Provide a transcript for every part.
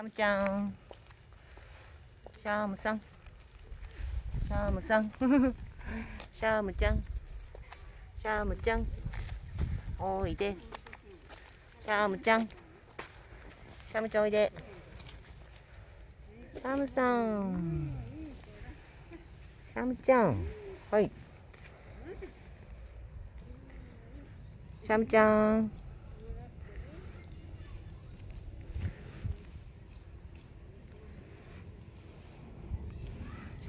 Chào chào. Chào một sân Chào một sân Chào một chân Chào một chân Ôi đi Chào một chân Chào một chân đi Chào một sân Chào một chân Ôi. Chào một chân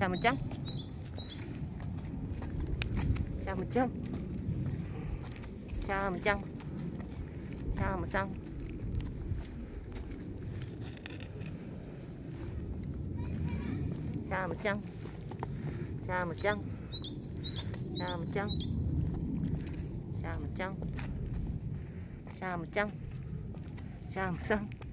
chào một trăm chào một trăm chào một trăm chào một trăm chào một trăm chào một trăm chào một trăm chào một trăm chào một trăm chào một trăm